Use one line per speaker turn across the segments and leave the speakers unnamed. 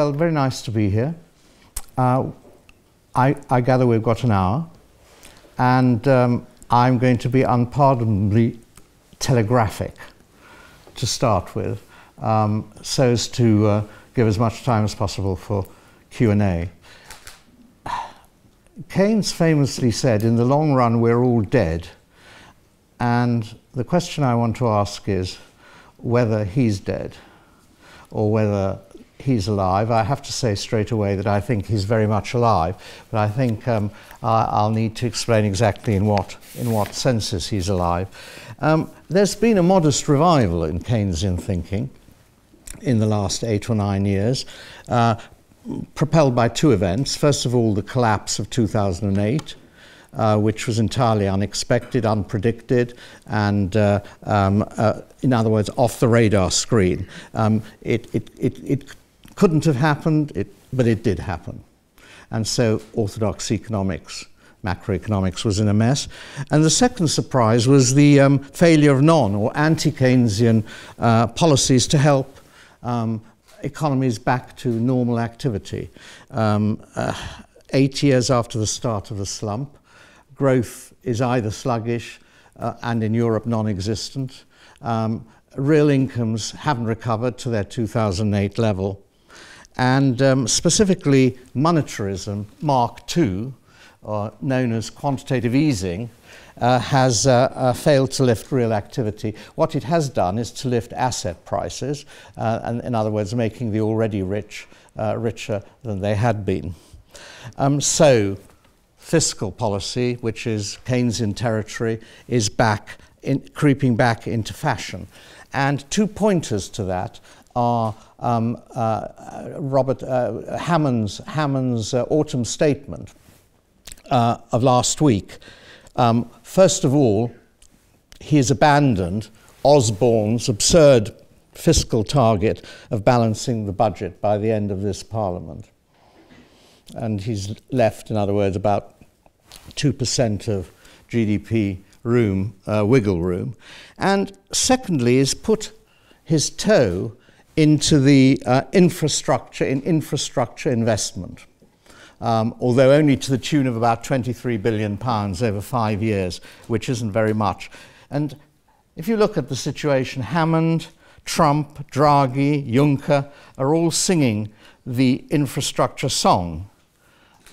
well, very nice to be here. Uh, I, I, gather we've got an hour, and um, I'm going to be unpardonably telegraphic to start with, um, so as to uh, give as much time as possible for Q&A. Keynes famously said, in the long run, we're all dead. And the question I want to ask is whether he's dead or whether he's alive. I have to say straight away that I think he's very much alive, but I think um, I'll need to explain exactly in what, in what senses he's alive. Um, there's been a modest revival in Keynesian thinking in the last eight or nine years, uh, propelled by two events. First of all, the collapse of 2008. Uh, which was entirely unexpected, unpredicted, and uh, um, uh, in other words, off the radar screen. Um, it, it, it, it, couldn't have happened, it, but it did happen. And so orthodox economics, macroeconomics was in a mess. And the second surprise was the um, failure of non or anti Keynesian uh, policies to help um, economies back to normal activity. Um, uh, eight years after the start of the slump, growth is either sluggish uh, and in Europe non existent. Um, real incomes haven't recovered to their 2008 level. And um, specifically, monetarism, Mark II, uh, known as quantitative easing, uh, has uh, uh, failed to lift real activity. What it has done is to lift asset prices, uh, and in other words, making the already rich uh, richer than they had been. Um, so, fiscal policy, which is Keynesian territory, is back in, creeping back into fashion. And two pointers to that are um, uh, Robert uh, Hammond's, Hammond's uh, autumn statement uh, of last week. Um, first of all, he has abandoned Osborne's absurd fiscal target of balancing the budget by the end of this parliament. And he's left, in other words, about 2% of GDP room, uh, wiggle room. And secondly, is put his toe into the uh, infrastructure, in infrastructure investment. Um, although only to the tune of about 23 billion pounds over five years, which isn't very much. And if you look at the situation, Hammond, Trump, Draghi, Juncker are all singing the infrastructure song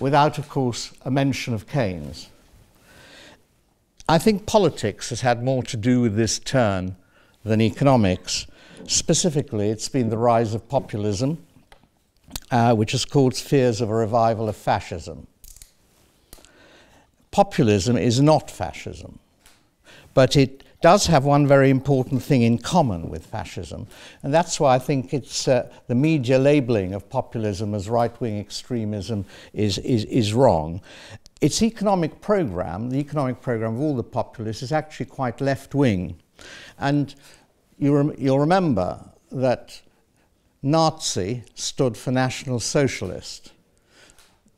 without, of course, a mention of Keynes. I think politics has had more to do with this turn than economics. Specifically, it's been the rise of populism, uh, which has caused fears of a revival of fascism. Populism is not fascism, but it does have one very important thing in common with fascism, and that's why I think it's uh, the media labeling of populism as right-wing extremism is, is, is wrong. Its economic program, the economic program of all the populists, is actually quite left-wing. And you rem you'll remember that Nazi stood for National Socialist.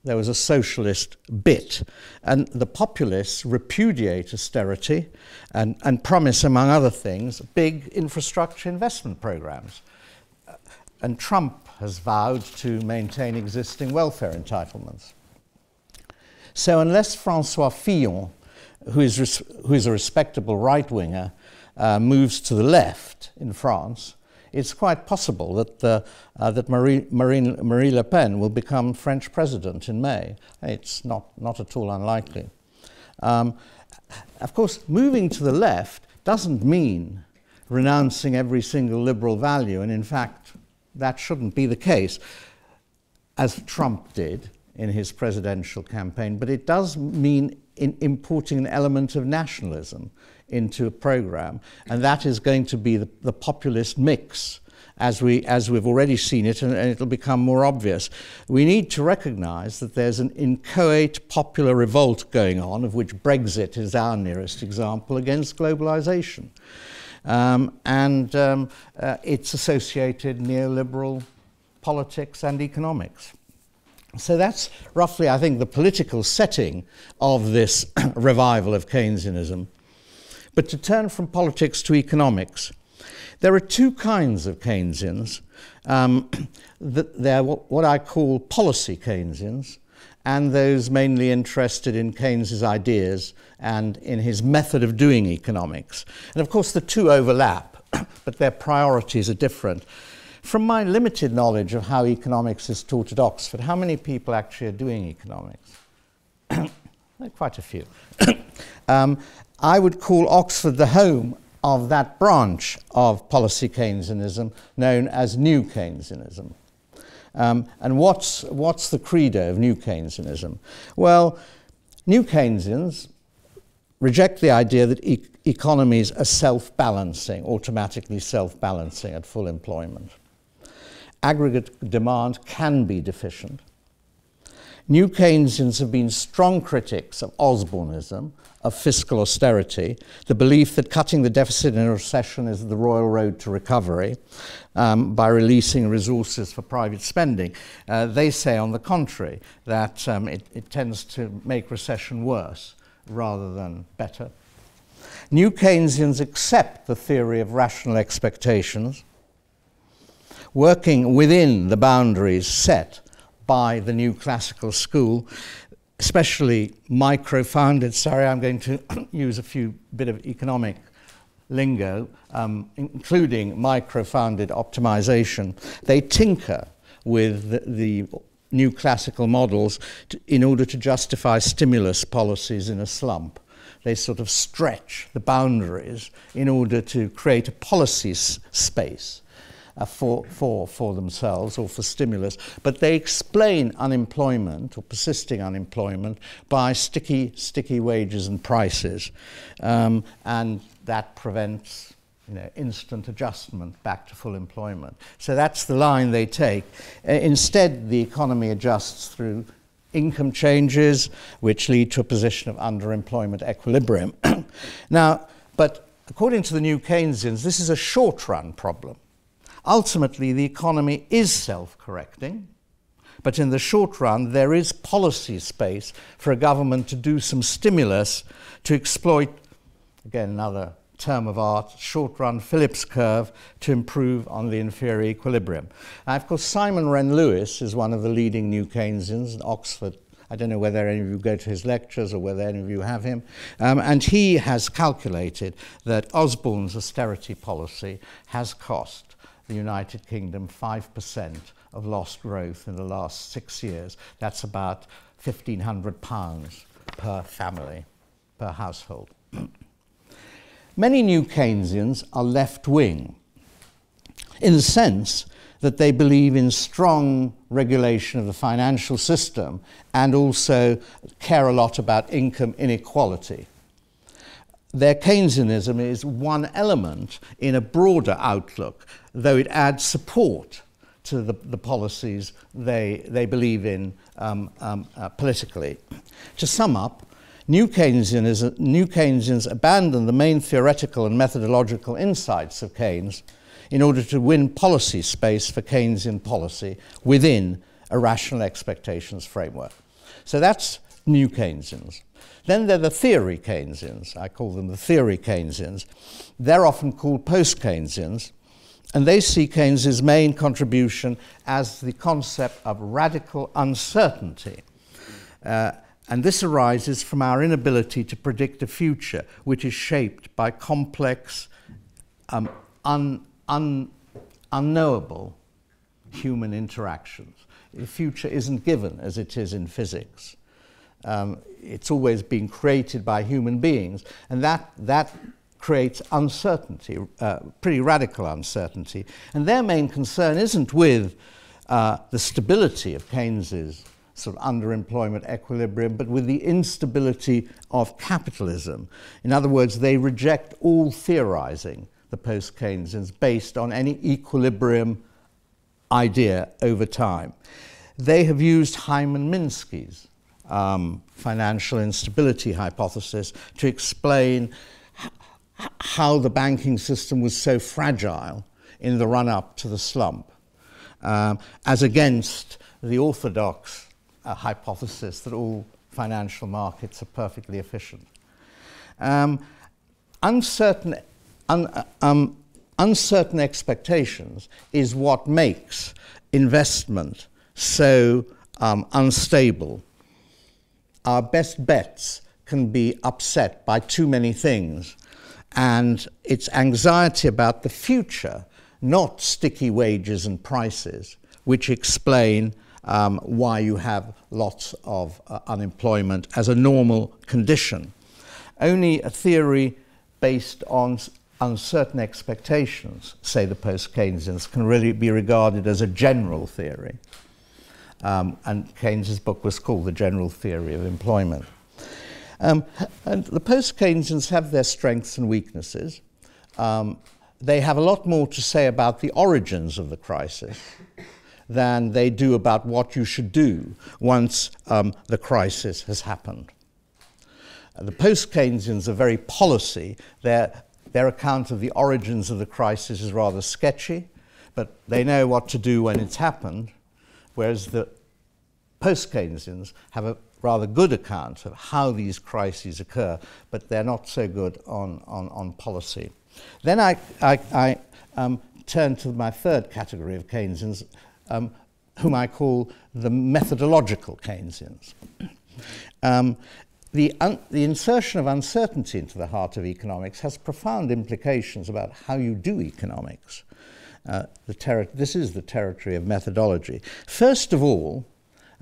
There was a socialist bit. And the populists repudiate austerity and, and promise, among other things, big infrastructure investment programs. Uh, and Trump has vowed to maintain existing welfare entitlements. So, unless Francois Fillon, who is, who is a respectable right winger, uh, moves to the left in France, it's quite possible that, uh, uh, that Marie, Marine, Marie Le Pen will become French president in May. It's not, not at all unlikely. Um, of course, moving to the left doesn't mean renouncing every single liberal value, and in fact, that shouldn't be the case, as Trump did in his presidential campaign, but it does mean in importing an element of nationalism into a program, and that is going to be the, the populist mix as, we, as we've already seen it, and, and, it'll become more obvious. We need to recognize that there's an inchoate popular revolt going on, of which Brexit is our nearest example, against globalization. Um, and um, uh, its associated neoliberal politics and economics. So that's roughly, I think, the political setting of this revival of Keynesianism. But to turn from politics to economics, There are two kinds of Keynesians. Um, they're what I call policy Keynesians, and those mainly interested in Keynes's ideas and in his method of doing economics. And of course, the two overlap, but their priorities are different. From my limited knowledge of how economics is taught at Oxford, how many people actually are doing economics? Quite a few. um, I would call Oxford the home of that branch of policy Keynesianism known as New Keynesianism. Um, and what's, what's the credo of New Keynesianism? Well, New Keynesians reject the idea that e- economies are self balancing, automatically self balancing at full employment aggregate demand can be deficient. New Keynesians have been strong critics of Osborneism, of fiscal austerity, the belief that cutting the deficit in a recession is the royal road to recovery um, by releasing resources for private spending. Uh, they say, on the contrary, that um, it, it tends to make recession worse rather than better. New Keynesians accept the theory of rational expectations working within the boundaries set by the new classical school, especially micro-founded. Sorry, I'm going to use a few bit of economic lingo, um, including micro-founded optimization. They tinker with the, the new classical models to, in order to justify stimulus policies in a slump. They sort of stretch the boundaries in order to create a policy space uh, for, for, for themselves or for stimulus, but they explain unemployment or persisting unemployment by sticky, sticky wages and prices. Um, and that prevents you know, instant adjustment back to full employment. So that's the line they take. Uh, instead, the economy adjusts through income changes, which lead to a position of underemployment equilibrium. now, but according to the new Keynesians, this is a short run problem. Ultimately, the economy is self correcting, but in the short run, there is policy space for a government to do some stimulus to exploit, again, another term of art, short run Phillips curve to improve on the inferior equilibrium. Now, of course, Simon Wren Lewis is one of the leading new Keynesians in Oxford. I don't know whether any of you go to his lectures or whether any of you have him. Um, and he has calculated that Osborne's austerity policy has cost the United Kingdom 5% of lost growth in the last six years. That's about £1,500 per family, per household. Many new Keynesians are left wing in the sense that they believe in strong regulation of the financial system and also care a lot about income inequality their Keynesianism is one element in a broader outlook, though it adds support to the, the policies they, they believe in um, um, uh, politically. To sum up, New Keynesians, New Keynesians abandon the main theoretical and methodological insights of Keynes in order to win policy space for Keynesian policy within a rational expectations framework. So that's New Keynesians. Then there are the theory Keynesians. I call them the theory Keynesians. They're often called post Keynesians, and they see Keynes's main contribution as the concept of radical uncertainty. Uh, and this arises from our inability to predict a future which is shaped by complex, um, un, un, unknowable human interactions. The future isn't given as it is in physics. Um, it's always been created by human beings, and that, that creates uncertainty, uh, pretty radical uncertainty. And their main concern isn't with uh, the stability of Keynes's sort of underemployment equilibrium, but with the instability of capitalism. In other words, they reject all theorizing, the post Keynesians, based on any equilibrium idea over time. They have used Hyman Minsky's um, financial instability hypothesis to explain how the banking system was so fragile in the run up to the slump, um, as against the orthodox uh, hypothesis that all financial markets are perfectly efficient. Um, uncertain, un, uh, um, uncertain expectations is what makes investment so um, unstable. Our best bets can be upset by too many things, and it's anxiety about the future, not sticky wages and prices, which explain um, why you have lots of uh, unemployment as a normal condition. Only a theory based on uncertain expectations, say the post Keynesians, can really be regarded as a general theory. Um, and Keynes's book was called The General Theory of Employment. Um, and the post Keynesians have their strengths and weaknesses. Um, they have a lot more to say about the origins of the crisis than they do about what you should do once um, the crisis has happened. Uh, the post Keynesians are very policy. Their, their account of the origins of the crisis is rather sketchy, but they know what to do when it's happened, whereas the post Keynesians have a rather good account of how these crises occur, but they're not so good on, on, on policy. Then I, I, I um, turn to my third category of Keynesians, um, whom I call the methodological Keynesians. Um, the, the insertion of uncertainty into the heart of economics has profound implications about how you do economics. Uh, the ter- this is the territory of methodology. First of all,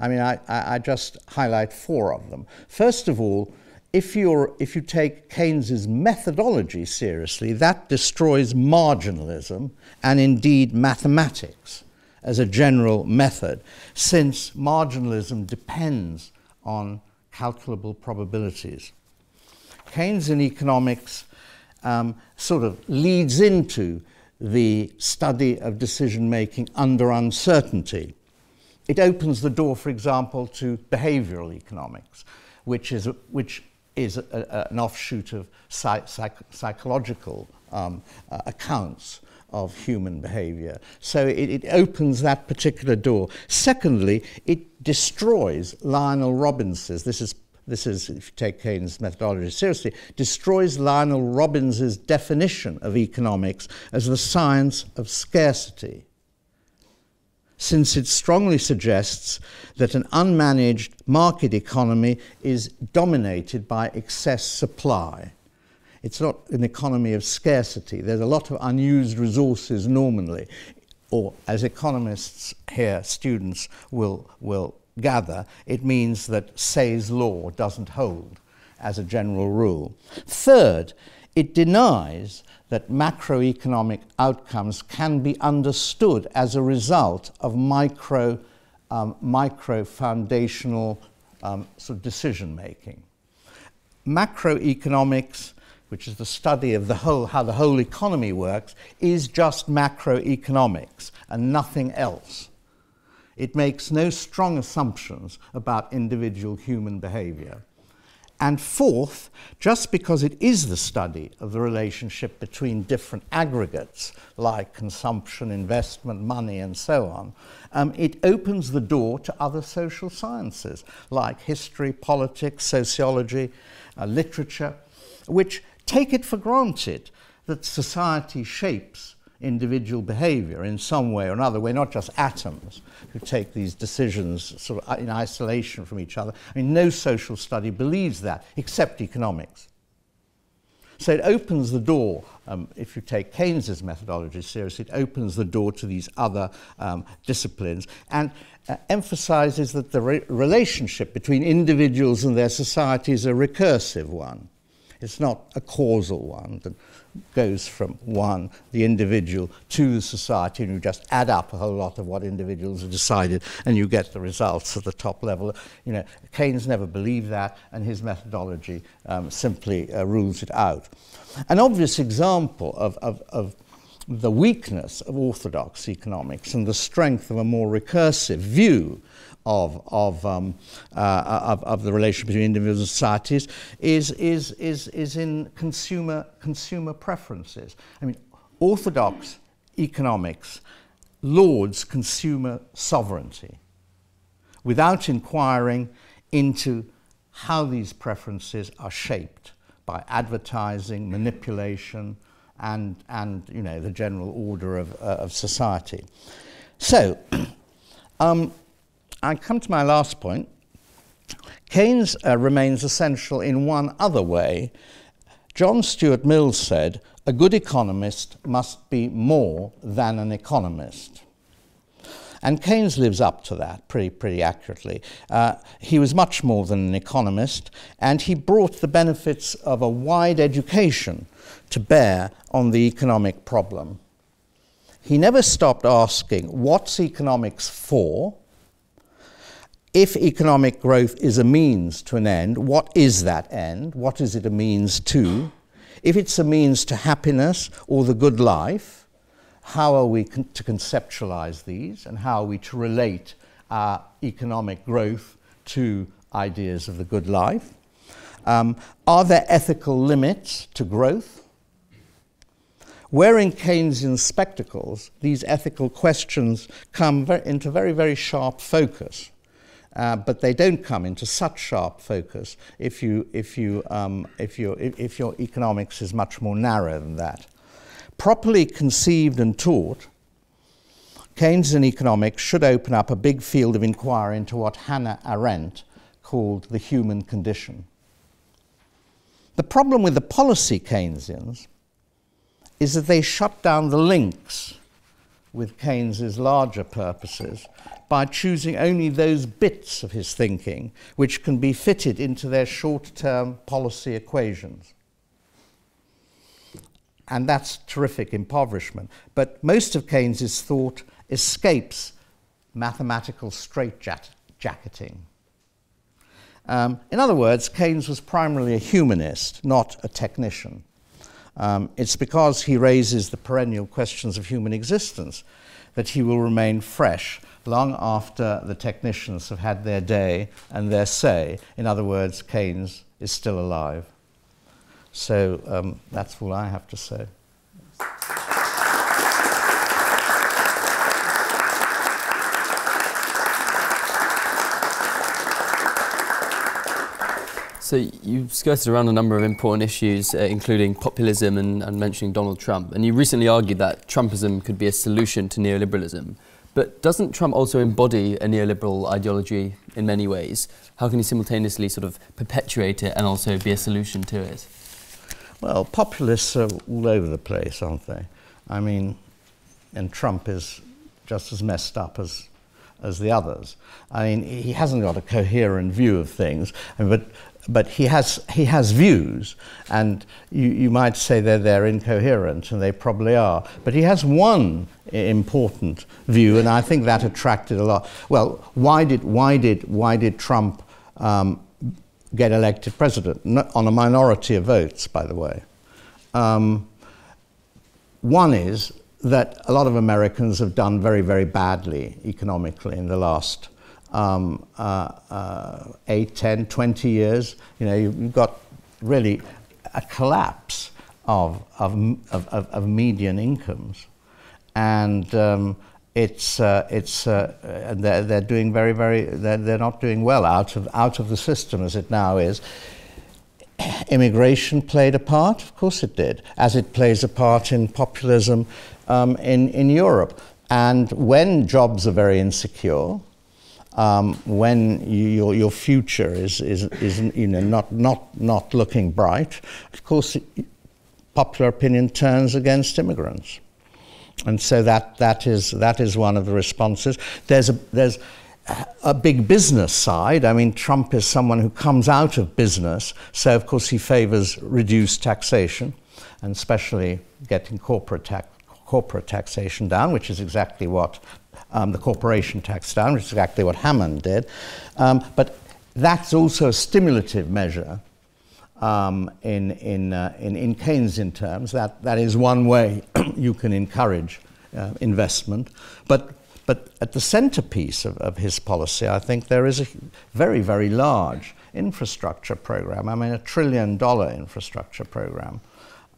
I mean, I, I, just highlight four of them. First of all, if, you're, if you take Keynes's methodology seriously, that destroys marginalism and indeed mathematics as a general method, since marginalism depends on calculable probabilities. Keynes in economics um, sort of leads into the study of decision making under uncertainty. It opens the door, for example, to behavioral economics, which is, which is a, a, an offshoot of psych, psychological um, uh, accounts of human behavior. So it, it, opens that particular door. Secondly, it destroys Lionel Robbins's, this is this is, if you take Keynes' methodology seriously, destroys Lionel Robbins's definition of economics as the science of scarcity since it strongly suggests that an unmanaged market economy is dominated by excess supply. It's not an economy of scarcity. There's a lot of unused resources normally, or as economists here, students will, will gather, it means that Say's law doesn't hold as a general rule. Third, it denies that macroeconomic outcomes can be understood as a result of micro, um, micro foundational um, sort of decision making. Macroeconomics, which is the study of the whole, how the whole economy works, is just macroeconomics and nothing else. It makes no strong assumptions about individual human behavior. And fourth, just because it is the study of the relationship between different aggregates like consumption, investment, money, and so on, um, it opens the door to other social sciences like history, politics, sociology, uh, literature, which take it for granted that society shapes individual behavior in some way or another. We're not just atoms who take these decisions sort of in isolation from each other. I mean, no social study believes that except economics. So it opens the door, um, if you take Keynes's methodology seriously, it opens the door to these other um, disciplines and uh, emphasizes that the re- relationship between individuals and their society is a recursive one. It's not a causal one goes from one, the individual, to the society, and you just add up a whole lot of what individuals have decided, and you get the results at the top level. You know, Keynes never believed that, and his methodology um, simply uh, rules it out. An obvious example of, of, of the weakness of orthodox economics and the strength of a more recursive view of, of, um, uh, of, of, the relationship between individuals and societies is, is, is, is in consumer, consumer preferences. I mean, orthodox economics lauds consumer sovereignty without inquiring into how these preferences are shaped by advertising, manipulation, and, and you know, the general order of, uh, of society. So, um, I come to my last point. Keynes uh, remains essential in one other way. John Stuart Mill said, a good economist must be more than an economist. And Keynes lives up to that pretty, pretty accurately. Uh, he was much more than an economist, and he brought the benefits of a wide education to bear on the economic problem. He never stopped asking, what's economics for? If economic growth is a means to an end, what is that end? What is it a means to? If it's a means to happiness or the good life, how are we con- to conceptualize these and how are we to relate our economic growth to ideas of the good life? Um, are there ethical limits to growth? Wearing Keynesian spectacles, these ethical questions come ver- into very, very sharp focus. Uh, but they don't come into such sharp focus if, you, if, you, um, if, you, if, if your economics is much more narrow than that. Properly conceived and taught, Keynesian economics should open up a big field of inquiry into what Hannah Arendt called the human condition. The problem with the policy Keynesians is that they shut down the links with Keynes's larger purposes by choosing only those bits of his thinking which can be fitted into their short term policy equations. And that's terrific impoverishment. But most of Keynes's thought escapes mathematical straitjacketing. Um, in other words, Keynes was primarily a humanist, not a technician. Um, it's because he raises the perennial questions of human existence that he will remain fresh long after the technicians have had their day and their say. In other words, Keynes is still alive. So um, that's all I have to say.
So you've skirted around a number of important issues, uh, including populism and, and, mentioning Donald Trump. And you recently argued that Trumpism could be a solution to neoliberalism. But doesn't Trump also embody a neoliberal ideology in many ways? How can he simultaneously sort of perpetuate it and also be a solution to it?
Well, populists are all over the place, aren't they? I mean, and Trump is just as messed up as as the others. I mean, he hasn't got a coherent view of things, but but he has, he has views, and you, you might say they're, they're incoherent, and they probably are. But he has one important view, and I think that attracted a lot. Well, why did, why did, why did Trump um, get elected president? on a minority of votes, by the way. Um, one is that a lot of Americans have done very, very badly economically in the last um, uh, uh, 8, 10, 20 years, you know, you've got really a collapse of, of, of, of median incomes. And um, it's, uh, it's, uh, they're, they're doing very, very, they're, they're not doing well out of, out of the system as it now is. Immigration played a part, of course it did, as it plays a part in populism um, in, in Europe. And when jobs are very insecure, um, when you, your, your future is, is, is you know, not, not, not looking bright, of course, popular opinion turns against immigrants. And so that, that, is, that is one of the responses. There's a, there's a big business side. I mean, Trump is someone who comes out of business, so of course he favors reduced taxation, and especially getting corporate, corporate taxation down, which is exactly what um, the corporation tax down, which is exactly what Hammond did. Um, but that's also a stimulative measure um, in, in, uh, in, in, Keynesian terms. That, that is one way you can encourage uh, investment. But, but at the centerpiece of, of his policy, I think there is a very, very large infrastructure program. I mean, a trillion dollar infrastructure program.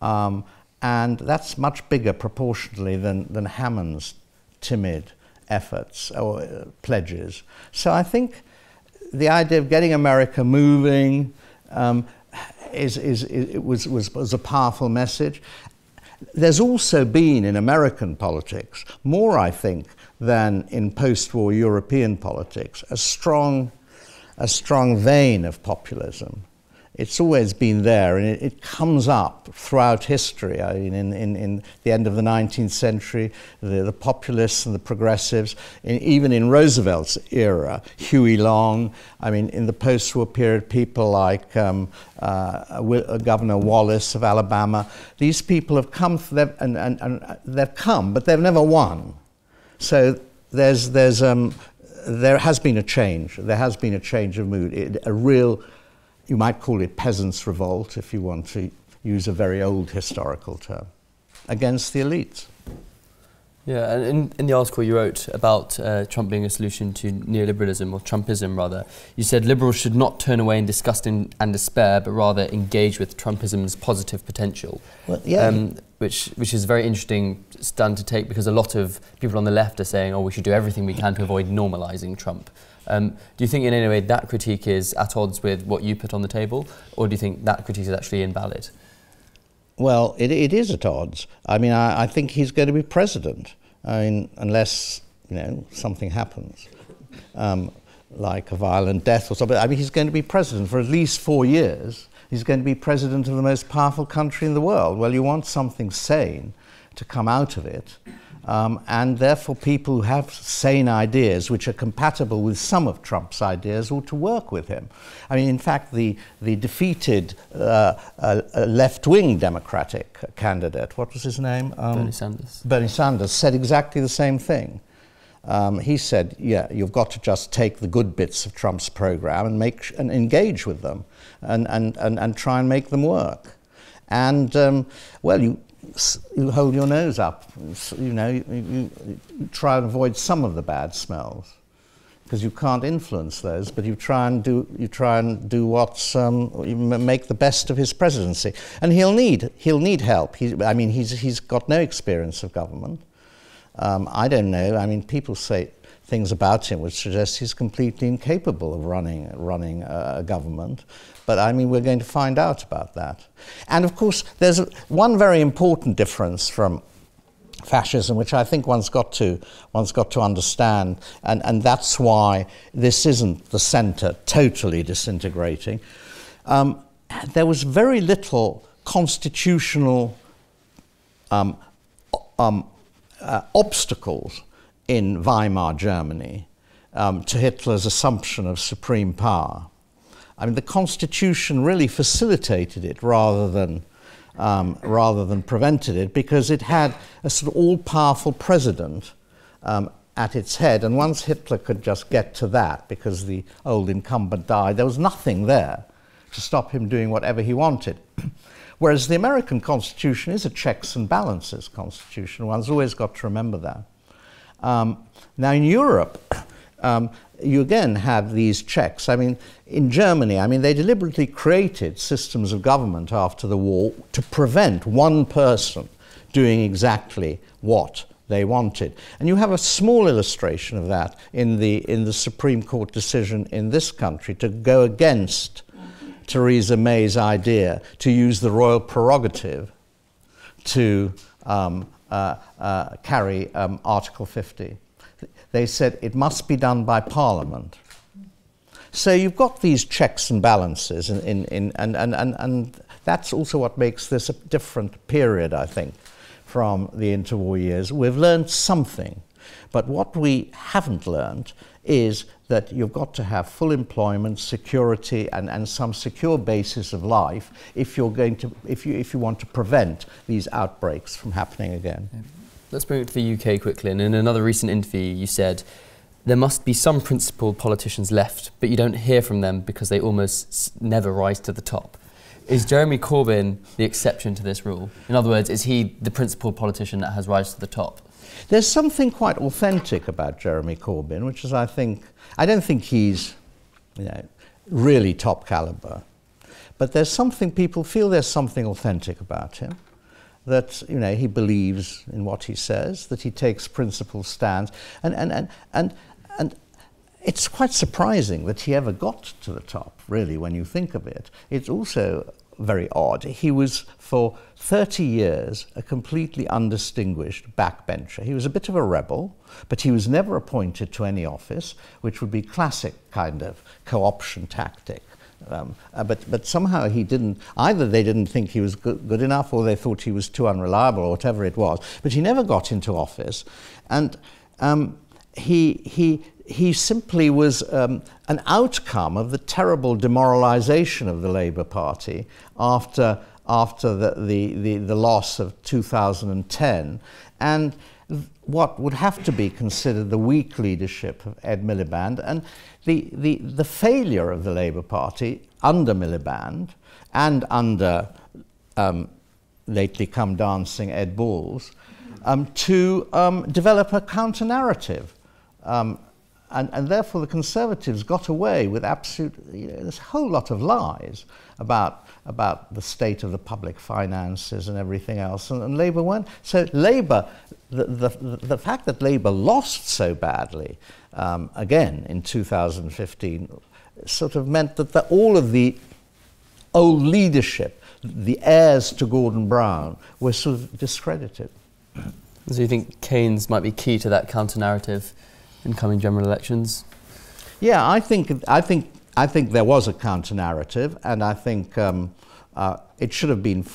Um, and that's much bigger proportionally than, than Hammond's timid efforts or uh, pledges. So I think the idea of getting America moving um, is, is, is, it was, was, was a powerful message. there's also been in American politics, more I think than in post war European politics, a strong, a strong vein of populism it's always been there and it, it, comes up throughout history. I mean, in, in, in the end of the 19th century, the, the populists and the progressives, in, even in Roosevelt's era, Huey Long, I mean, in the post war period, people like um, uh, uh, Governor Wallace of Alabama, these people have come and, and, and they've come, but they've never won. So there's, there's, um, there has been a change. There has been a change of mood, it, a real you might call it peasants' revolt if you want to use a very old historical term, against the elites.
Yeah, and in, in the article you wrote about uh, Trump being a solution to neoliberalism, or Trumpism rather, you said liberals should not turn away in disgust and, and despair, but rather engage with Trumpism's positive potential.
Well, yeah.
Um, which, which is a very interesting stand to take because a lot of people on the left are saying, oh, we should do everything we can to avoid normalising Trump. Um, do you think in any way that critique is at odds with what you put on the table, or do you think that critique is actually invalid?
Well, it, it is at odds. I mean, I, I think he's going to be president. I mean, unless you know something happens, um, like a violent death or something. I mean, he's going to be president for at least four years. He's going to be president of the most powerful country in the world. Well, you want something sane to come out of it. Um, and therefore, people who have sane ideas which are compatible with some of Trump's ideas ought to work with him. I mean, in fact, the, the defeated uh, uh, left wing Democratic candidate, what was his name?
Um, Bernie Sanders.
Bernie Sanders said exactly the same thing. Um, he said, yeah, you've got to just take the good bits of Trump's program and, make, and engage with them and, and, and, and try and make them work. And, um, well, you, you hold your nose up. You know, you, you, try and avoid some of the bad smells because you can't influence those, but you try and do you try and do what's um, you make the best of his presidency, and he'll need he'll need help. He, I mean, he's he's got no experience of government. Um, I don't know. I mean, people say things about him which suggest he's completely incapable of running, running a government. But I mean, we're going to find out about that. And of course, there's one very important difference from fascism, which I think one's got to, one's got to understand, and, and that's why this isn't the centre totally disintegrating. Um, there was very little constitutional um, um, uh, obstacles in Weimar Germany um, to Hitler's assumption of supreme power. I mean, the Constitution really facilitated it rather than, um, rather than prevented it because it had a sort of all powerful president um, at its head. And once Hitler could just get to that because the old incumbent died, there was nothing there to stop him doing whatever he wanted. Whereas the American Constitution is a checks and balances constitution. One's always got to remember that. Um, now, in Europe, um, you again have these checks. I mean, in Germany, I mean, they deliberately created systems of government after the war to prevent one person doing exactly what they wanted. And you have a small illustration of that in the, in the Supreme Court decision in this country to go against Theresa May's idea to use the royal prerogative to um, uh, uh, carry um, Article 50. They said it must be done by Parliament. So you've got these checks and balances, in, in, in, and, and, and, and that's also what makes this a different period, I think, from the interwar years. We've learned something, but what we haven't learned is that you've got to have full employment, security, and, and some secure basis of life if you're going to if you if you want to prevent these outbreaks from happening again. Yeah.
Let's bring it to the UK quickly. And in another recent interview, you said there must be some principled politicians left, but you don't hear from them because they almost never rise to the top. Is Jeremy Corbyn the exception to this rule? In other words, is he the principled politician that has rise to the top?
There's something quite authentic about Jeremy Corbyn, which is, I think, I don't think he's you know, really top caliber, but there's something, people feel there's something authentic about him. That you know he believes in what he says, that he takes principled stands, and and and and, and it's quite surprising that he ever got to the top, really, when you think of it. It's also very odd. He was, for 30 years, a completely undistinguished backbencher. He was a bit of a rebel, but he was never appointed to any office, which would be classic kind of co option tactic. Um, uh, but, but somehow he didn't, either they didn't think he was good, good, enough or they thought he was too unreliable or whatever it was. But he never got into office. And um, he, he, he simply was um, an outcome of the terrible demoralization of the Labour Party after, after the, the, the, the loss of 2010. And what would have to be considered the weak leadership of Ed Miliband and the, the, the failure of the Labour Party under Miliband and under um, lately come dancing Ed Balls um, to um, develop a counter narrative. Um, and, and, therefore, the Conservatives got away with absolute, you know, a whole lot of lies about, about the state of the public finances and everything else. And, and Labour weren't. So, Labour, the, the, the fact that Labour lost so badly, um, again in 2015, sort of meant that the, all of the old leadership, the heirs to Gordon Brown, were sort of discredited.
So you think Keynes might be key to that counter narrative in coming general elections?
Yeah, I think I think I think there was a counter narrative, and I think um, uh, it should have been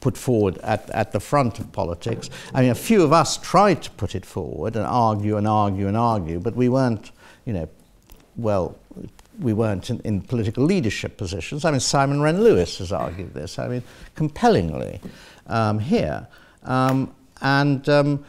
put forward at, at the front of politics. I mean, a few of us tried to put it forward and argue and argue and argue, but we weren't, you know, well, we weren't in, in political leadership positions. I mean, Simon Wren Lewis has argued this, I mean, compellingly um, here. Um, and, um,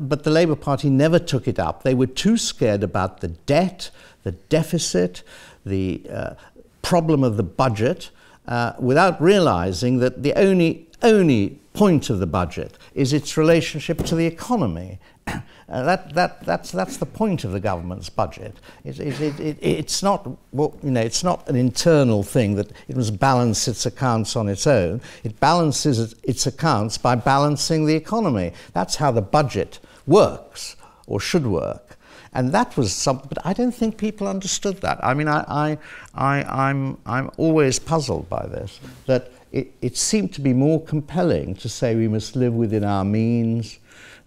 but the Labour Party never took it up. They were too scared about the debt, the deficit, the uh, problem of the budget, uh, without realizing that the only, only point of the budget is its relationship to the economy. Uh, that, that, that's, that's the point of the government's budget. It, it, it, it, it's, not, well, you know, it's not an internal thing that it must balance its accounts on its own. It balances its accounts by balancing the economy. That's how the budget works, or should work. And that was some, but I don't think people understood that. I mean, I, I, I, I'm, I'm always puzzled by this, that it, it seemed to be more compelling to say we must live within our means,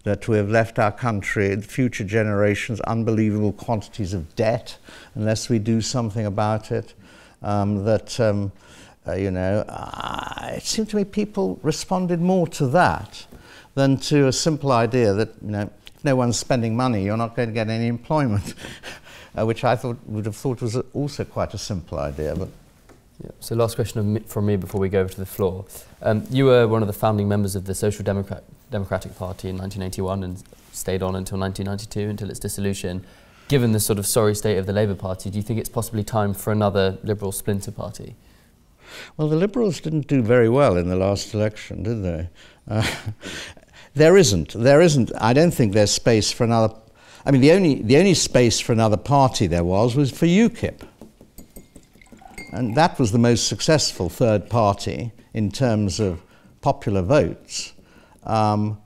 that we have left our country, future generations, unbelievable quantities of debt unless we do something about it. Um, that, um, uh, you know, uh, it seemed to me people responded more to that than to a simple idea that, you know, if no one's spending money, you're not going to get any employment, uh, which I thought would have thought was also quite a simple idea. But
yeah. So last question from me before we go over to the floor. Um, you were one of the founding members of the Social Democrat, Democratic Party in 1981 and stayed on until 1992, until its dissolution. Given the sort of sorry state of the Labour Party, do you think it's possibly time for another Liberal splinter party?
Well, the Liberals didn't do very well in the last election, did they? Uh, there isn't. There isn't. I don't think there's space for another. I mean, the only, the only space for another party there was was for UKIP. And that was the most successful third party in terms of popular votes. Um,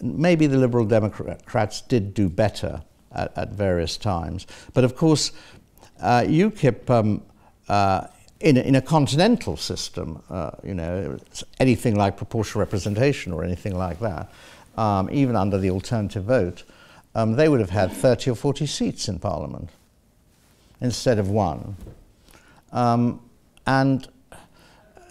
maybe the Liberal Democrats did do better at, at various times. But of course, uh, UKIP, um, uh, in, a, in, a, continental system, uh, you know, anything like proportional representation or anything like that, um, even under the alternative vote, um, they would have had 30 or 40 seats in Parliament instead of one. Um, and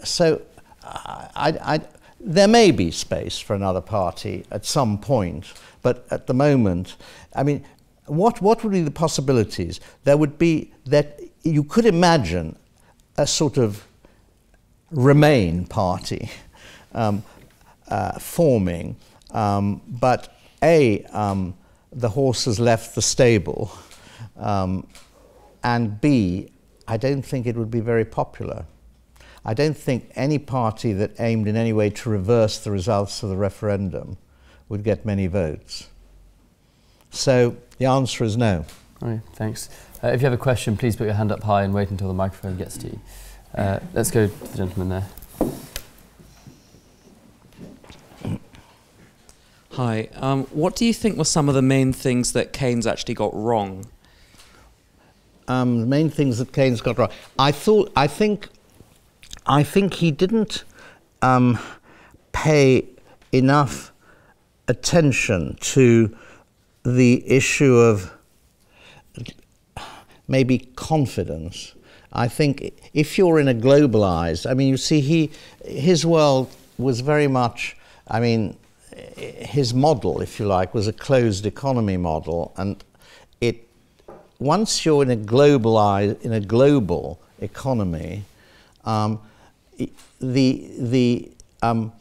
so I, I, there may be space for another party at some point, but at the moment, I mean, what, what would be the possibilities? There would be that you could imagine a sort of Remain party um, uh, forming, um, but A, um, the horse has left the stable, um, and B, I don't think it would be very popular. I don't think any party that aimed in any way to reverse the results of the referendum would get many votes. So the answer is no.
All right, thanks. Uh, if you have a question, please put your hand up high and wait until the microphone gets to you. Uh, let's go to the gentleman there.
Hi. Um, what do you think were some of the main things that Keynes actually got wrong
um, the main things that Keynes got wrong. I thought, I think I think he didn't um, pay enough attention to the issue of maybe confidence. I think if you're in a globalized, I mean, you see, he, his world was very much, I mean, his model, if you like, was a closed economy model, and it once you're in a globalized, in a global economy, um, the the um,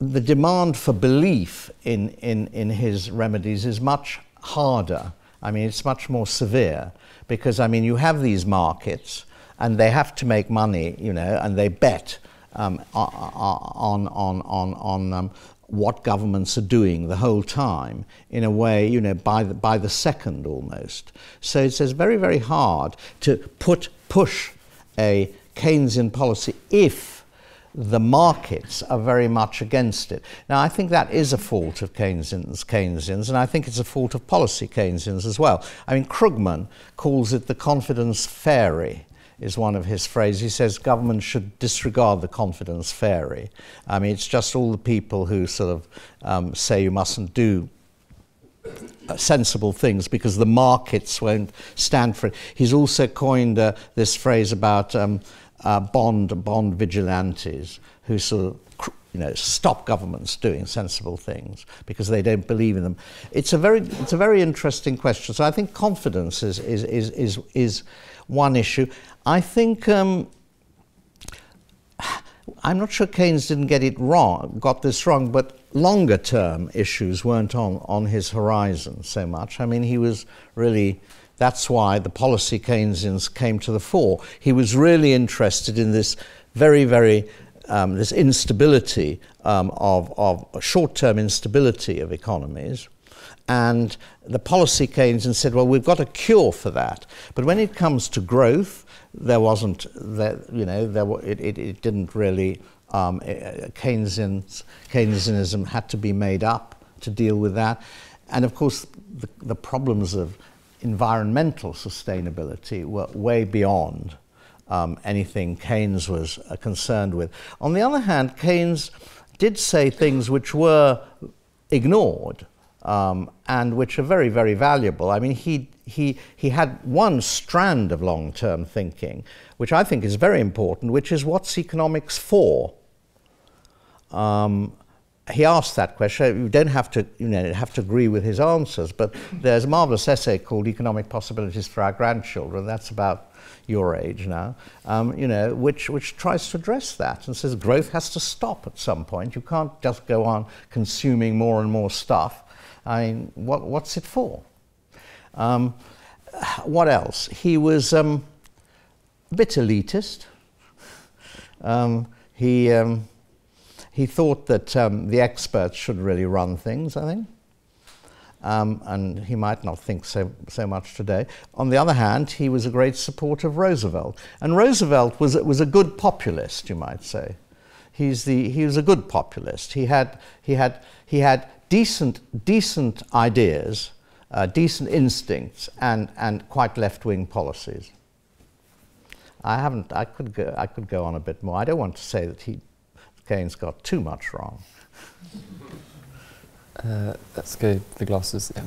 the demand for belief in, in, in his remedies is much harder. I mean, it's much more severe because, I mean, you have these markets and they have to make money, you know, and they bet um, on, on, on, on um, what governments are doing the whole time in a way, you know, by the, by the second almost. So it's very, very hard to put, push a Keynesian policy if the markets are very much against it. Now, I think that is a fault of Keynesians, Keynesians, and I think it's a fault of policy Keynesians as well. I mean, Krugman calls it the confidence fairy, is one of his phrases. He says government should disregard the confidence fairy. I mean, it's just all the people who sort of um, say you mustn't do uh, sensible things because the markets won't stand for it. He's also coined uh, this phrase about um, uh, bond bond vigilantes who sort of you know, stop governments doing sensible things because they don't believe in them. It's a very, it's a very interesting question. So I think confidence is, is, is, is, is one issue. I think um, I'm not sure Keynes didn't get it wrong, got this wrong, but longer term issues weren't on, on his horizon so much. I mean, he was really that's why the policy Keynesians came to the fore. He was really interested in this very, very um, this instability um, of, of short-term instability of economies. And the policy Keynesians said, well, we've got a cure for that. But when it comes to growth, there wasn't, there, you know, there, it, it, it didn't really, um, eh, Keynesians, Keynesianism had to be made up to deal with that. And of course, the, the problems of environmental sustainability were way beyond um, anything Keynes was uh, concerned with. On the other hand, Keynes did say things which were ignored um, and which are very, very valuable. I mean, he, he, he had one strand of long term thinking, which I think is very important, which is what's economics for? Um, he asked that question. You don't have to, you know, have to agree with his answers, but there's a marvelous essay called "Economic Possibilities for Our Grandchildren." That's about your age now, um, you know, which which tries to address that and says growth has to stop at some point. You can't just go on consuming more and more stuff. I mean, what, what's it for? Um, what else? He was um, a bit elitist. Um, he um, he thought that um, the experts should really run things, I think. Um, and he might not think so, so much today. On the other hand, he was a great supporter of Roosevelt. And Roosevelt was, was a good populist, you might say. He's the, he was a good populist. He had, he had, he had decent, decent ideas, uh, decent instincts, and, and quite left wing policies. I haven't, I could, go, I could go on a bit more. I don't want to say that he Keynes got too much wrong.
Uh, let's go the glasses. Yeah.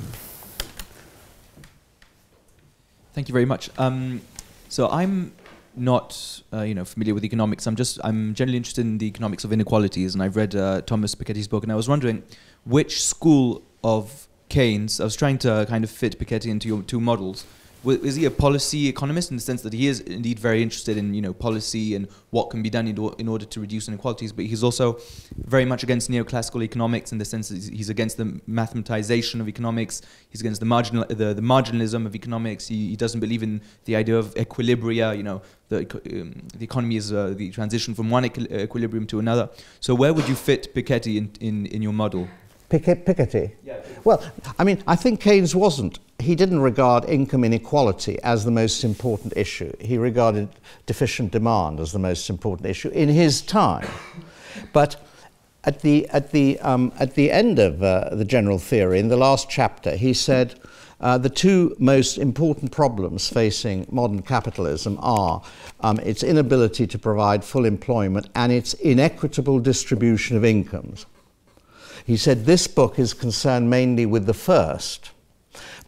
Thank you very much. Um, so I'm not, uh, you know, familiar with economics. I'm just, I'm generally interested in the economics of inequalities, and I've read uh, Thomas Piketty's book, and I was wondering which school of Keynes. I was trying to kind of fit Piketty into your two models is he a policy economist in the sense that he is indeed very interested in you know policy and what can be done in, in order to reduce inequalities, but he's also very much against neoclassical economics in the sense that he's against the mathematization of economics. He's against the marginal the, the marginalism of economics. He, he doesn't believe in the idea of equilibria. You know, the um, the economy is uh, the transition from one equi equilibrium to another. So where would you fit Piketty in in, in your model?
Piketty? Yeah. Well, I mean, I think Keynes wasn't. He didn't regard income inequality as the most important issue. He regarded deficient demand as the most important issue in his time. But at the, at the, um, at the end of uh, the general theory, in the last chapter, he said, uh, the two most important problems facing modern capitalism are um, its inability to provide full employment and its inequitable distribution of incomes. He said this book is concerned mainly with the first,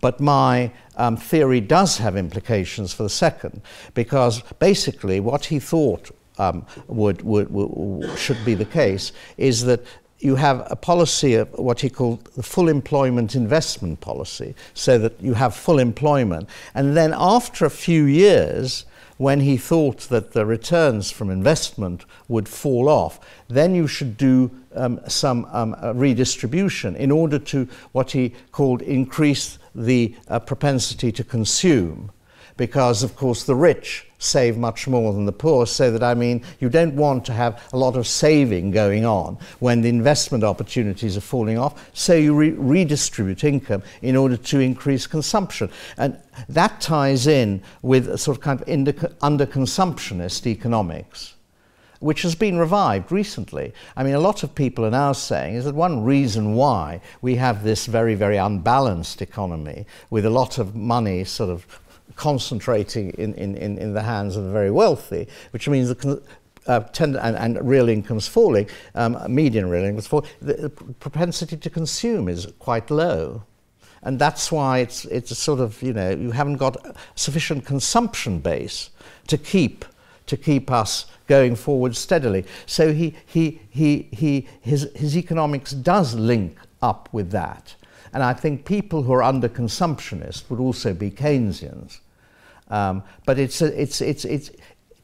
but my um, theory does have implications for the second, because basically what he thought um, would, would, would, should be the case is that you have a policy of what he called the full employment investment policy, so that you have full employment. And then after a few years, when he thought that the returns from investment would fall off, then you should do um, some um, redistribution in order to what he called increase the uh, propensity to consume. Because, of course, the rich save much more than the poor, so that I mean, you don't want to have a lot of saving going on when the investment opportunities are falling off, so you re- redistribute income in order to increase consumption. And that ties in with a sort of kind of under consumptionist economics which has been revived recently. I mean, a lot of people are now saying is that one reason why we have this very, very unbalanced economy with a lot of money sort of concentrating in, in, in in the hands of the very wealthy, which means the uh, tend, and, and, real incomes falling, um, median real incomes falling, the propensity to consume is quite low. And that's why it's, it's a sort of, you know, you haven't got sufficient consumption base to keep, to keep us going forward steadily. So he, he, he, he, his, his economics does link up with that. And I think people who are under consumptionist would also be Keynesians. Um, but it's, a, it's, it's, it's,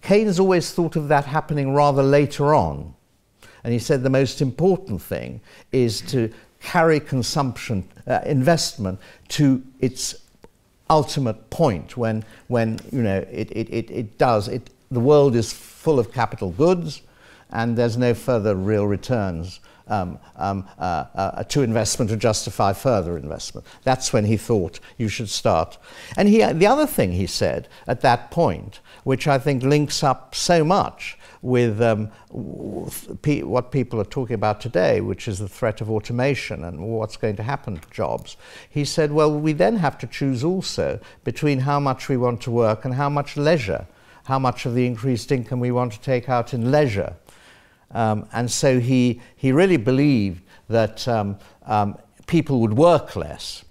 Keynes always thought of that happening rather later on. And he said the most important thing is to carry consumption, uh, investment to its ultimate point when, when you know, it, it, it, it does. It, the world is full of capital goods and there's no further real returns um, um, uh, uh, to investment to justify further investment. That's when he thought you should start. And he, the other thing he said at that point, which I think links up so much with um, what people are talking about today, which is the threat of automation and what's going to happen to jobs. He said, well, we then have to choose also between how much we want to work and how much leisure, how much of the increased income we want to take out in leisure. Um, and so he, he really believed that um, um, people would work less.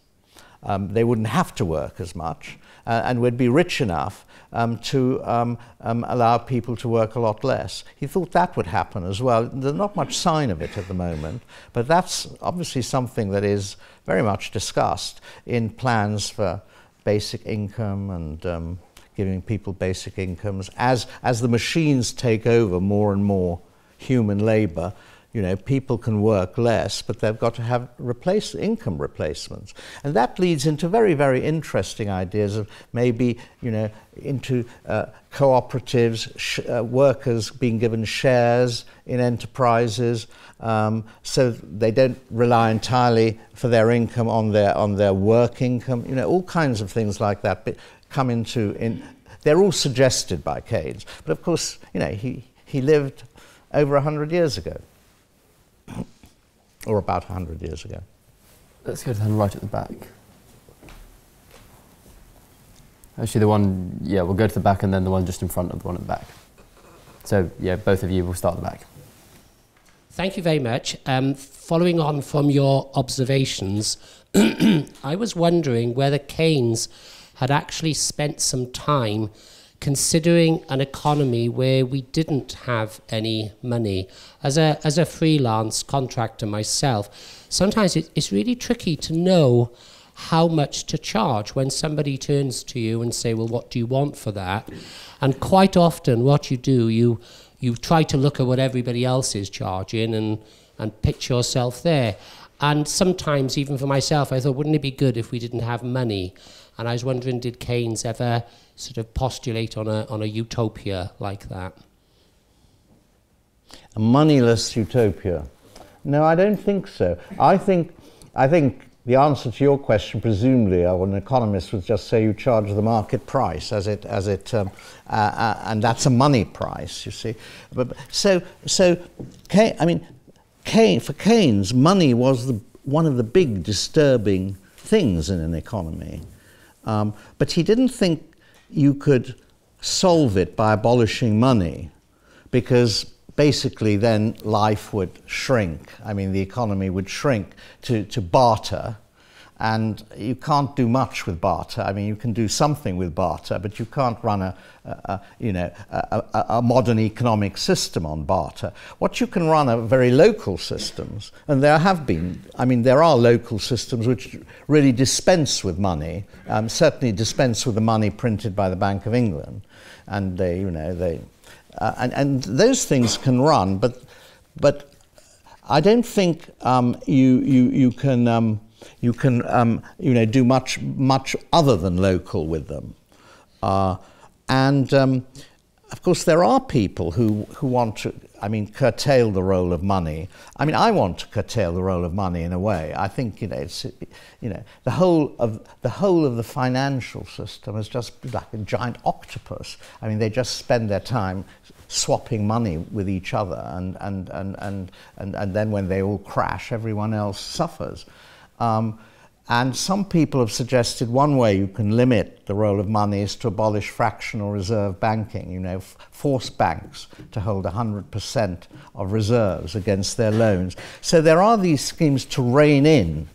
Um, they wouldn't have to work as much uh, and would be rich enough um, to um, allow people to work a lot less. He thought that would happen as well. There's not much sign of it at the moment, but that's obviously something that is very much discussed in plans for basic income and giving people basic incomes as, as the machines take over more and more human labor. You know, people can work less, but they've got to have replace, income replacements. And that leads into very, very interesting ideas of maybe, you know, into uh, cooperatives, uh, workers being given shares in enterprises, um, so they don't rely entirely for their income on their, on their work income. You know, all kinds of things like that come into, in, they're all suggested by Keynes. But of course, you know, he, he lived over 100 years ago, or about 100 years ago.
Let's go to the right at the back. Actually, the one, yeah, we'll go to the back and then the one just in front of the one at the back. So, yeah, both of you will start at the back.
Thank you very much. Um, following on from your observations, I was wondering whether Keynes had actually spent some time considering an economy where we didn't have any money. As a, as a freelance contractor myself, sometimes it, it's really tricky to know how much to charge when somebody turns to you and say, well, what do you want for that? And quite often what you do, you, you try to look at what everybody else is charging and, and pitch yourself there. And sometimes, even for myself, I thought, wouldn't it be good if we didn't have money? And I was wondering, did Keynes ever sort of postulate on a, on a utopia like that?
A moneyless utopia? No, I don't think so. I think, I think the answer to your question, presumably, an economist would just say you charge the market price as it, as it, um, uh, uh, and that's a money price, you see. But, so, so, I mean, for Keynes, money was the, one of the big disturbing things in an economy. Um, but he didn't think you could solve it by abolishing money because basically then life would shrink. I mean, the economy would shrink to, to barter and you can't do much with barter. I mean, you can do something with barter, but you can't run a, a, a you know, a, a, modern economic system on barter. What you can run are very local systems, and there have been. I mean, there are local systems which really dispense with money. Um, certainly dispense with the money printed by the Bank of England, and they, you know, they, uh, and, and those things can run, but, but I don't think um, you, you, you can. Um, you can um, you know, do much, much other than local with them. Uh, and um, of course, there are people who, who want to, I mean, curtail the role of money. I mean, I want to curtail the role of money in a way. I think, you know, it's, you know, the whole of the whole of the financial system is just like a giant octopus. I mean, they just spend their time swapping money with each other, and, and, and, and, and, and then when they all crash, everyone else suffers. Um, and some people have suggested one way you can limit the role of money is to abolish fractional reserve banking, you know, force banks to hold 100% of reserves against their loans. So there are these schemes to rein in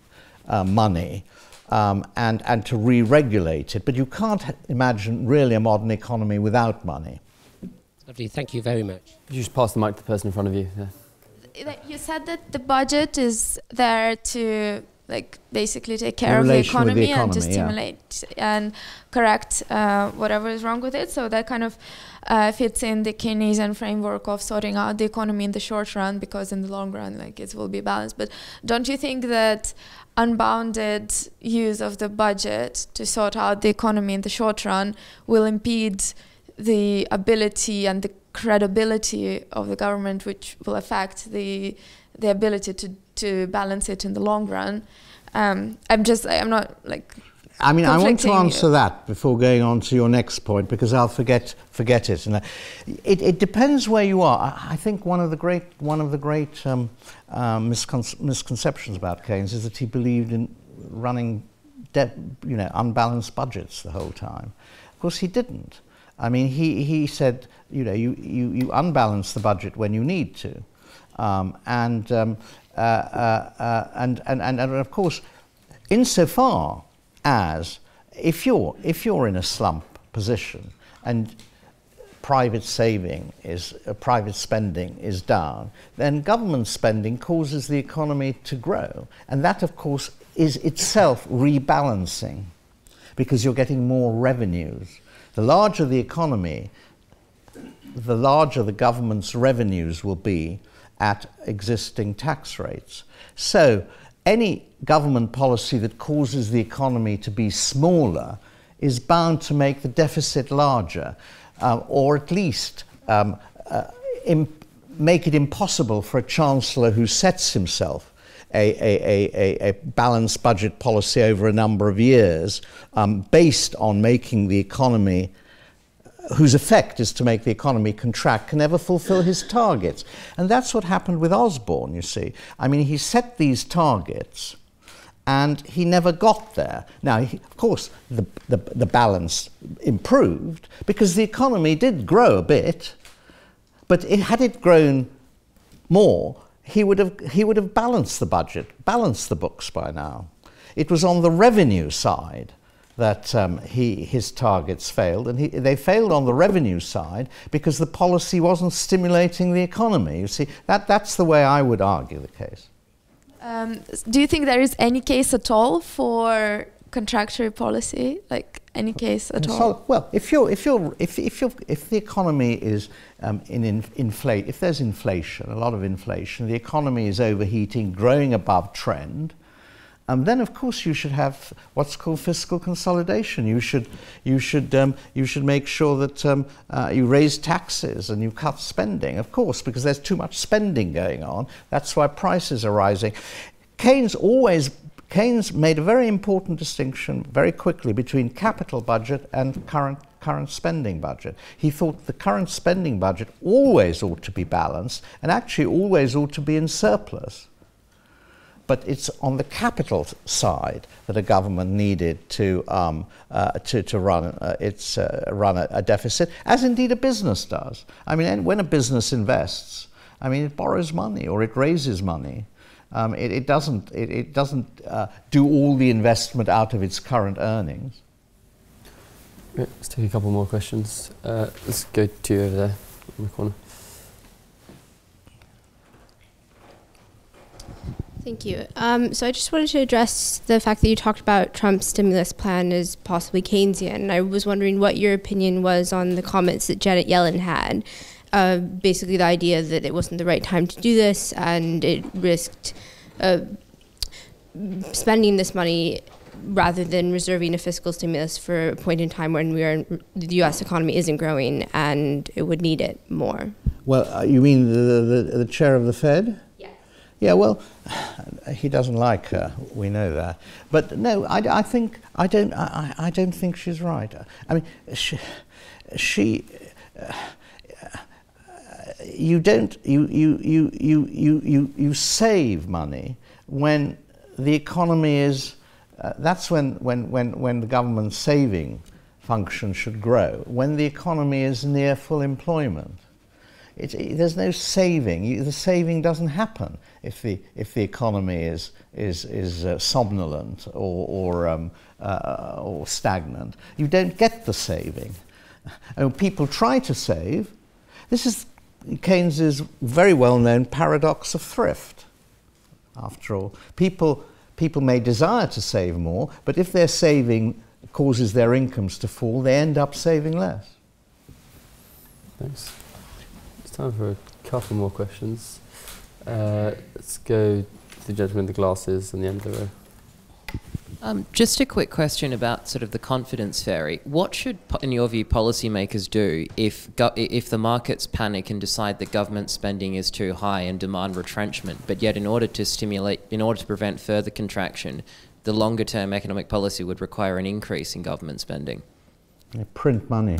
uh, money um, and, and to re regulate it, but you can't imagine really a modern economy without money.
Lovely, thank you very much.
Could you just pass the mic to the person in front of you?
Yeah. You said that the budget is there to like basically take care of the economy, the economy, and to stimulate yeah. and correct uh, whatever is wrong with it. So that kind of uh, fits in the Keynesian framework of sorting out the economy in the short run because in the long run, like it will be balanced. But don't you think that unbounded use of the budget to sort out the economy in the short run will impede the ability and the credibility of the government, which will affect the the ability to to balance it in the long run. Um, I'm just, I'm not like.
I mean, I want to answer that before going on to your next point because I'll forget forget it. And uh, it, it depends where you are. I, I, think one of the great one of the great um, uh, misconceptions about Keynes is that he believed in running, you know, unbalanced budgets the whole time. Of course, he didn't. I mean, he, he said, you know, you, you, you unbalance the budget when you need to. Um, and um, uh, uh, uh, and, and, and, and of course, insofar as if you're, if you're in a slump position and private saving is uh, private spending is down, then government spending causes the economy to grow, and that, of course, is itself rebalancing because you're getting more revenues. The larger the economy, the larger the government's revenues will be, at existing tax rates. So, any government policy that causes the economy to be smaller is bound to make the deficit larger, uh, or at least um, uh, make it impossible for a chancellor who sets himself a, a, a, a, balanced budget policy over a number of years um, based on making the economy whose effect is to make the economy contract, can never fulfill his targets. And that's what happened with Osborne, you see. I mean, he set these targets and he never got there. Now, he, of course, the, the, the balance improved because the economy did grow a bit, but it, had it grown more, he would, have, he would have balanced the budget, balanced the books by now. It was on the revenue side that um, he, his targets failed. And he, they failed on the revenue side because the policy wasn't stimulating the economy. You see, that, that's the way I would argue the case.
Um, do you think there is any case at all for contractionary policy, like any case at all?
Well, if you're, if you're, if, if you're, if the economy is um, in, in inflate, if there's inflation, a lot of inflation, the economy is overheating, growing above trend, and then, of course, you should have what's called fiscal consolidation. You should, you should, um, you should make sure that um, uh, you raise taxes and you cut spending, of course, because there's too much spending going on. That's why prices are rising. Keynes always Keynes made a very important distinction very quickly between capital budget and current current spending budget. He thought the current spending budget always ought to be balanced and actually always ought to be in surplus. But it's on the capital side that a government needed to, um, uh, to, to run, uh, its, uh, run a, a, deficit, as indeed a business does. I mean, when a business invests, I mean, it borrows money or it raises money. Um, it, it, doesn't, it, it doesn't uh, do all the investment out of its current earnings.
let's take a couple more questions. Uh, let's go to you over there in the corner.
Thank you. Um, so I just wanted to address the fact that you talked about Trump's stimulus plan as possibly Keynesian. I was wondering what your opinion was on the comments that Janet Yellen had. Uh, basically, the idea that it wasn't the right time to do this and it risked uh, spending this money rather than reserving a fiscal stimulus for a point in time when we are the U.S. economy isn't growing and it would need it more.
Well, uh, you mean the, the, the chair of the Fed? Yeah, well, he doesn't like her. We know that. But no, I, I think I don't. I, I don't think she's right. I mean, she. she uh, you don't. You, you, you, you, you, you, you save money when the economy is. Uh, that's when, when, when, when the government saving function should grow. When the economy is near full employment. It, it, there's no saving. The saving doesn't happen if the, if the economy is, is, is uh, somnolent or, or, um, uh, or stagnant. You don't get the saving. And people try to save. This is Keynes's very well known paradox of thrift. After all, people, people may desire to save more, but if their saving causes their incomes to fall, they end up saving less.
Thanks. It's time for a couple more questions. Uh, let's go to the gentleman with the glasses on the end of the row.
Um, just a quick question about sort of the confidence fairy. What should, in your view, policymakers do if if the markets panic and decide that government spending is too high and demand retrenchment, but yet in order to stimulate, in order to prevent further contraction, the longer term economic policy would require an increase in government spending?
They print money.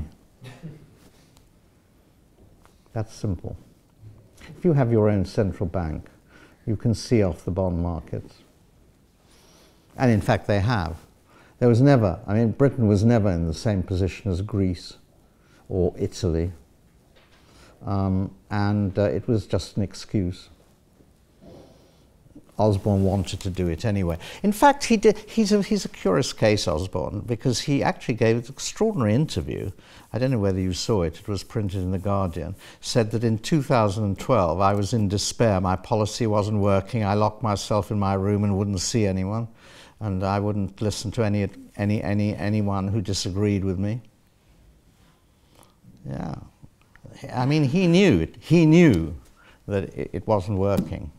That's simple. If you have your own central bank, you can see off the bond markets. And in fact, they have. There was never, I mean, Britain was never in the same position as Greece or Italy. Um, and uh, it was just an excuse. Osborne wanted to do it anyway. In fact, he did, he's, a, he's a curious case, Osborne, because he actually gave an extraordinary interview. I don't know whether you saw it, it was printed in The Guardian. Said that in 2012 I was in despair, my policy wasn't working, I locked myself in my room and wouldn't see anyone, and I wouldn't listen to any, any, any, anyone who disagreed with me. Yeah. I mean, he knew it. He knew that it, it wasn't working.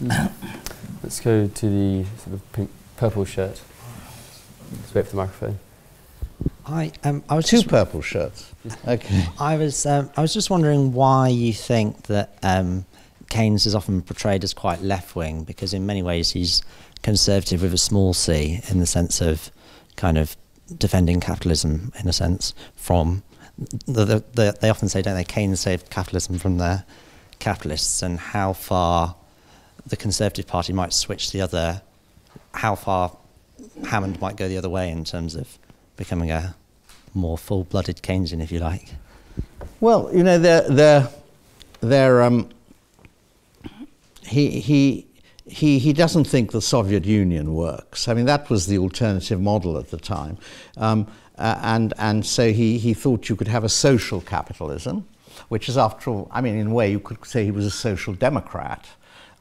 Let's go to the sort of pink, purple shirt. Let's wait for the microphone.
Hi, um, I was
two purple shirts. Okay.
I was um, I was just wondering why you think that um, Keynes is often portrayed as quite left wing because in many ways he's conservative with a small c in the sense of kind of defending capitalism in a sense from the, the, the, they often say don't they Keynes saved capitalism from the capitalists and how far the Conservative Party might switch the other, how far Hammond might go the other way in terms of becoming a more full-blooded Keynesian, if you like.
Well, you know, they're, they're, they're, um, he, he, he, he doesn't think the Soviet Union works. I mean, that was the alternative model at the time. Um, uh, and, and so he, he thought you could have a social capitalism, which is, after all, I mean, in a way, you could say he was a social democrat.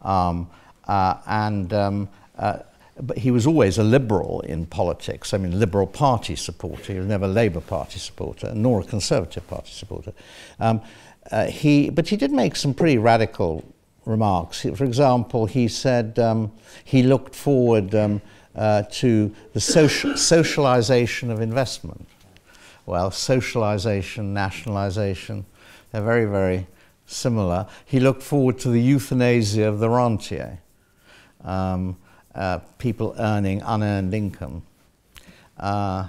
Um, uh, and um, uh, but he was always a liberal in politics. I mean, Liberal Party supporter. He was never a Labour Party supporter, nor a Conservative Party supporter. Um, uh, he, but he did make some pretty radical remarks. For example, he said um, he looked forward um, uh, to the social, socialization of investment. Well, socialization, nationalization, they're very, very similar. He looked forward to the euthanasia of the rentier, um, uh, people earning unearned income. Uh,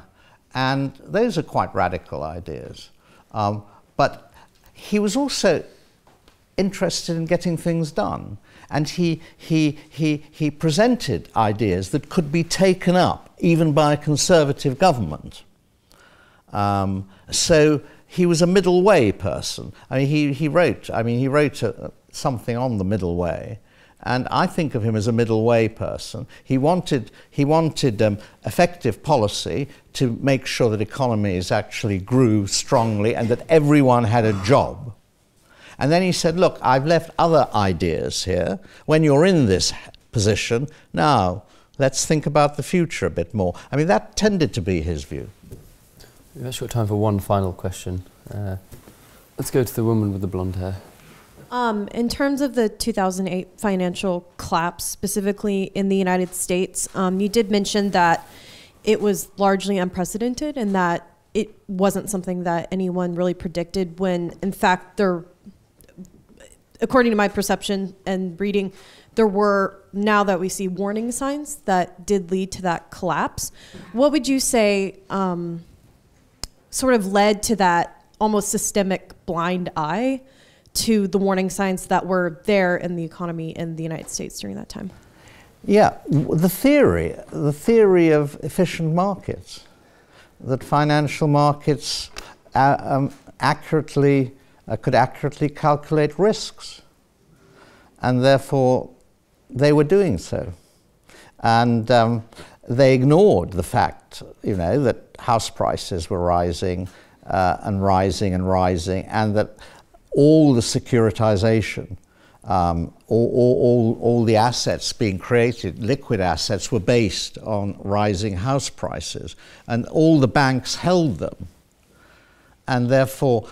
and those are quite radical ideas. Um, but he was also interested in getting things done. And he, he, he, he presented ideas that could be taken up even by a conservative government. Um, so he was a middle way person. I mean, he, he wrote, I mean, he wrote a, something on the middle way. And I think of him as a middle way person. He wanted, he wanted um, effective policy to make sure that economies actually grew strongly and that everyone had a job. And then he said, Look, I've left other ideas here. When you're in this position, now let's think about the future a bit more. I mean, that tended to be his view.
We've got time for one final question. Uh, let's go to the woman with the blonde hair.
Um, in terms of the 2008 financial collapse, specifically in the United States, um, you did mention that it was largely unprecedented and that it wasn't something that anyone really predicted when, in fact, there, according to my perception and reading, there were, now that we see warning signs that did lead to that collapse. What would you say um, sort of led to that almost systemic blind eye? to the warning signs that were there in the economy in the United States during that time?
Yeah, the theory, the theory of efficient markets, that financial markets uh, um, accurately uh, could accurately calculate risks, and therefore they were doing so, and um, they ignored the fact, you know, that house prices were rising uh, and rising and rising, and that all the securitization, um, all, all, all, the assets being created, liquid assets, were based on rising house prices, and all the banks held them. And therefore,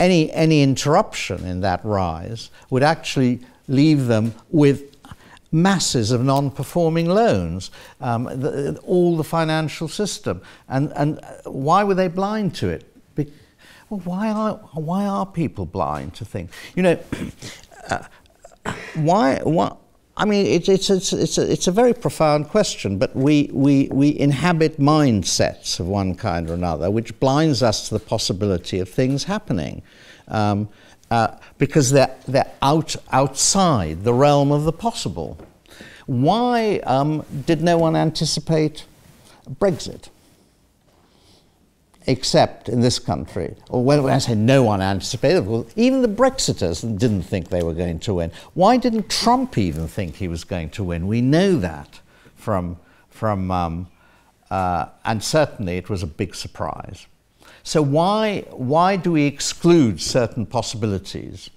any, any interruption in that rise would actually leave them with masses of non-performing loans, um, the, all the financial system. And, and why were they blind to it? well, why are, why are people blind to things? You know, uh, why, why, I mean, it, it's, it's, it's, a, it's a very profound question, but we, we, we inhabit mindsets of one kind or another, which blinds us to the possibility of things happening. Um, uh, because they're, they're out, outside the realm of the possible. Why um, did no one anticipate Brexit? except in this country, or when, I say no one anticipated, well, even the Brexiters didn't think they were going to win. Why didn't Trump even think he was going to win? We know that from, from um, uh, and certainly it was a big surprise. So why, why do we exclude certain possibilities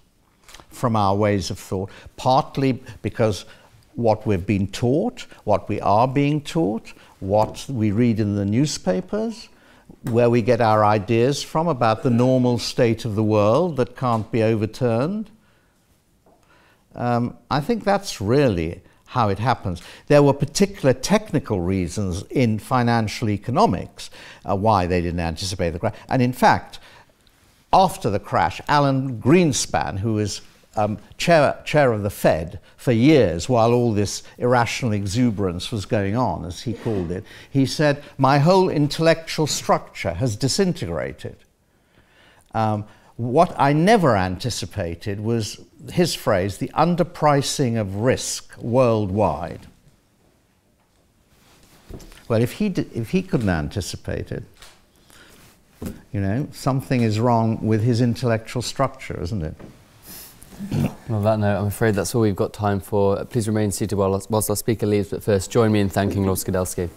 from our ways of thought? Partly because what we've been taught, what we are being taught, what we read in the newspapers, where we get our ideas from about the normal state of the world that can't be overturned. Um, I think that's really how it happens. There were particular technical reasons in financial economics uh, why they didn't anticipate the crash. And in fact, after the crash, Alan Greenspan, who was um, chair, chair of the Fed for years while all this irrational exuberance was going on, as he called it, he said, My whole intellectual structure has disintegrated. Um, what I never anticipated was his phrase, the underpricing of risk worldwide. Well, if he, did, if he couldn't anticipate it, you know, something is wrong with his intellectual structure, isn't it?
On that note, I'm afraid that's all we've got time for. Please remain seated while, whilst our speaker leaves, but first join me in thanking Lord Skidelsky.